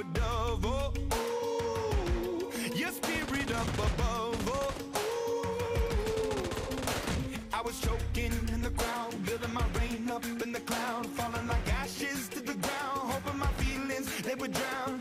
a dove, oh, ooh, your spirit up above, oh, ooh. I was choking in the crowd, building my rain up in the cloud, falling like ashes to the ground, hoping my feelings, they would drown.